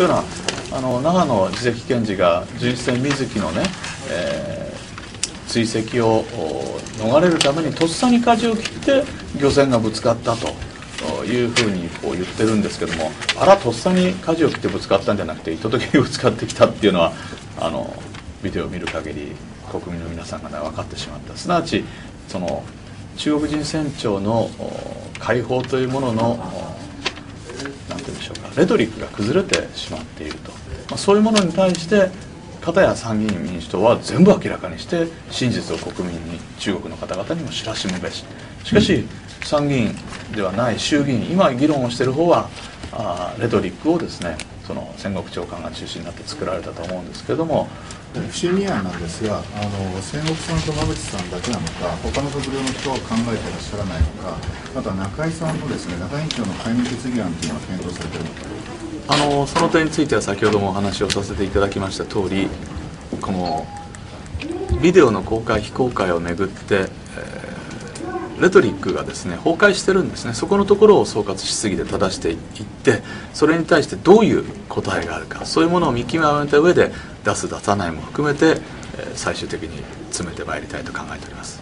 というのはあの長野次席検事が巡視船水木のね、えー、追跡を逃れるためにとっさに舵を切って漁船がぶつかったというふうにこう言ってるんですけどもあらとっさに舵を切ってぶつかったんじゃなくて意図的にぶつかってきたっていうのはあのビデオを見る限り国民の皆さんが、ね、分かってしまった。すなわちその中国人船長の解放というもののていうんでしょうか。レトリックが崩れてしまっていると、まあ、そういうものに対して片や参議院民主党は全部明らかにして真実を国民に中国の方々にも知らしむべし。しかし参議院ではない衆議院今議論をしている方はあレトリックをですねその戦国長官が中心になって作られたと思うんですけれども。不信任案なんですがあの戦国さんと馬淵さんだけなのか他の閣僚の人は考えてらっしゃらないのかあとは中井さんのですね中委員長の解任決議案というのは検討されているのか。あのその点については先ほどもお話をさせていただきました通りこのビデオの公開非公開をめぐって、えー、レトリックがですね崩壊してるんですねそこのところを総括しすぎて正していってそれに対してどういう答えがあるかそういうものを見極めた上で出す出さないも含めて最終的に詰めてまいりたいと考えております。